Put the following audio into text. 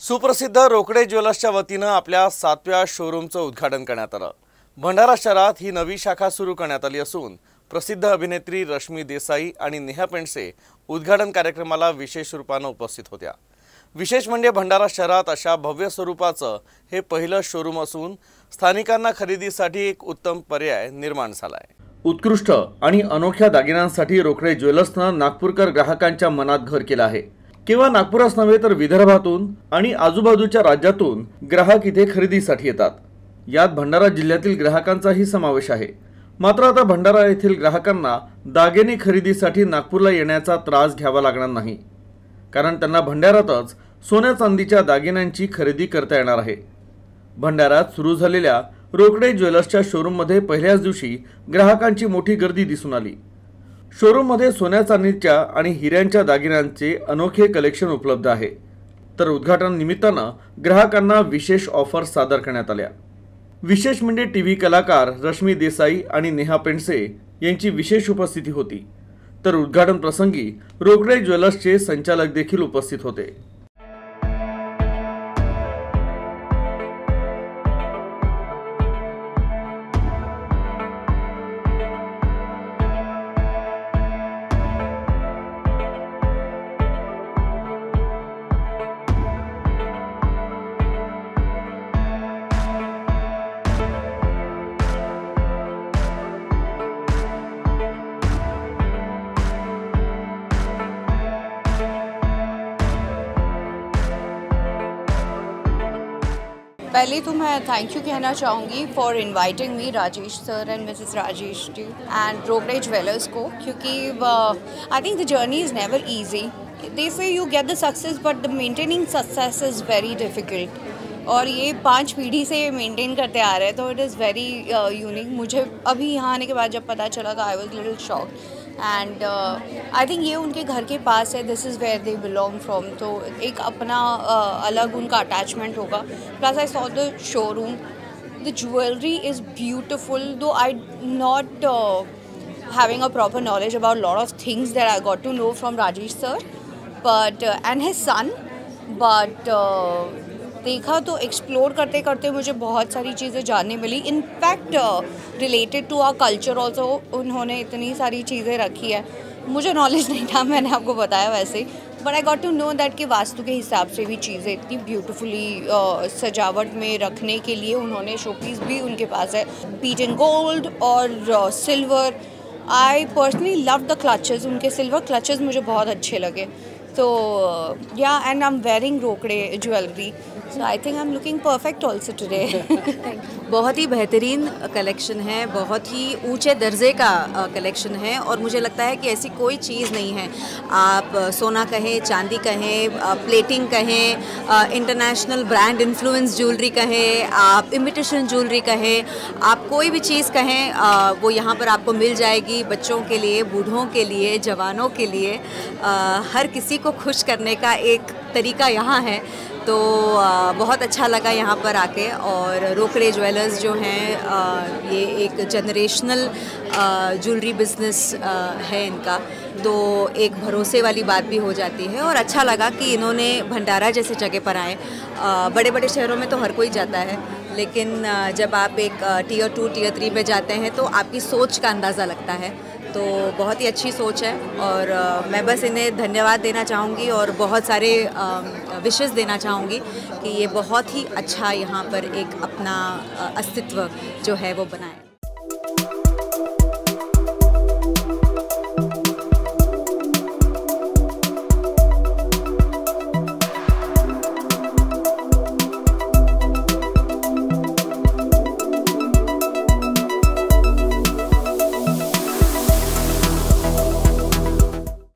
सुप्रसिद्ध रोकडे ज्वेलर्सच्या वतीनं आपल्या सातव्या शोरूमचं उद्घाटन करण्यात आलं. भंडारा शहरात ही नवी शाखा सुरू करण्यात आली असून प्रसिद्ध अभिनेत्री रश्मी देसाई आणि नेहा पेंडसे उद्घाटन कार्यक्रमाला विशेष रूपानं उपस्थित होत्या. विशेष म्हणजे भंडारा शहरात अशा भव्य स्वरूपाचं हे पहिलं शोरूम असून स्थानिकांना खरेदीसाठी एक उत्तम पर्याय निर्माण झाला आहे उत्कृष्ट आणि अनोख्या दागिन्यांसाठी रोकडे ज्वेलर्सनं नागपूरकर ग्राहकांच्या मनात घर केलं आहे. केवळ नागपुरात नव्हे तर विदर्भातून आणि आजूबाजूच्या राज्यातून ग्राहक इथे खरेदीसाठी येतात. यात भंडारा जिल्ह्यातील ग्राहकांचाही समावेश आहे. मात्र आता भंडारा येथील ग्राहकांना दागिने खरेदीसाठी नागपूरला येण्याचा त्रास घ्यावा लागणार नाही. कारण त्यांना भंडारातच सोन्या चांदीच्या दागिन्यांची खरेदी करता येणार आहे. भंडाऱ्यात सुरू झालेल्या रोकडे ज्वेलर्सच्या शोरूममध्ये पहिल्याच दिवशी ग्राहकांची मोठी गर्दी दिसून आली. शोरूममध्ये सोन्या चांदीच्या आणि हिऱ्यांच्या दागिन्यांचे अनोखे कलेक्शन उपलब्ध आहे. तर उद्घाटन निमित्तानं ग्राहकांना विशेष ऑफर सादर करण्यात आल्या. विशेष म्हणजे टी व्ही कलाकार रश्मी देसाई आणि नेहा पेंडसे यांची विशेष उपस्थिती होती. तर उद्घाटन प्रसंगी रोकडे ज्वेलर्सचे संचालक देखील उपस्थित होते. पहले तो मैं थैंक यू कहना चाहूँगी for inviting me Rajesh sir and Mrs Rajesh ji and Rokde jewellers को, क्योंकि I think the journey is never easy they say you get the success but the maintaining success is very difficult और ये पाँच पीढ़ी से maintain करते आ रहे हैं तो इट इज़ वेरी यूनिक मुझे अभी यहाँ आने के बाद जब पता चला तो I was little shock and I think ये उनके घर के पास है this is where they belong from तो एक अपना uh, अलग उनका अटैचमेंट होगा. Plus I saw the showroom the jewellery is beautiful though I not having a proper knowledge about lot of things there I got to know from Rajesh sir but and his son but देखा तो explore करते करते मुझे बहुत सारी चीज़ें जानने मिली। In fact related to our culture also उन्होंने इतनी सारी चीज़ें रखी है। मुझे नॉलेज नहीं था, मैंने आपको बताया वैसे। But I got to know that कि वास्तु के हिसाब से भी चीज़ें इतनी ब्यूटीफुली सजावट में रखने के लिए उन्होंने शोपीस भी उनके पास है। बीट इन गोल्ड और silver I personally love the clutches उनके सिल्वर क्लचेज मुझे बहुत अच्छे लगे। तो या and I am wearing Rokde jewellery so I think I am looking perfect also today बहुत ही बेहतरीन कलेक्शन है, बहुत ही ऊँचे दर्जे का कलेक्शन है और मुझे लगता है कि ऐसी कोई चीज़ नहीं है। आप सोना कहें, चांदी कहें प्लेटिंग कहें इंटरनेशनल ब्रांड इन्फ्लुएंस ज्वेलरी कहें, आप इमिटेशन ज्वेलरी कहें, आप कोई भी चीज़ कहें वो यहाँ पर आपको मिल जाएगी बच्चों के लिए, बूढ़ों के लिए, जवानों के लिए हर किसी को खुश करने का एक तरीका यहाँ है। तो बहुत अच्छा लगा यहाँ पर आके और रोकड़े ज्वेलर्स जो हैं ये एक जनरेशनल ज्वेलरी बिज़नेस है इनका। तो एक भरोसे वाली बात भी हो जाती है और अच्छा लगा कि इन्होंने भंडारा जैसे जगह पर आए। बड़े बड़े शहरों में तो हर कोई जाता है, लेकिन जब आप एक टीयर टू टीयर थ्री में जाते हैं तो आपकी सोच का अंदाज़ा लगता है। तो बहुत ही अच्छी सोच है और मैं बस इन्हें धन्यवाद देना चाहूँगी और बहुत सारे विशेष देना चाहूँगी कि ये बहुत ही अच्छा यहाँ पर एक अपना अस्तित्व जो है वो बनाए।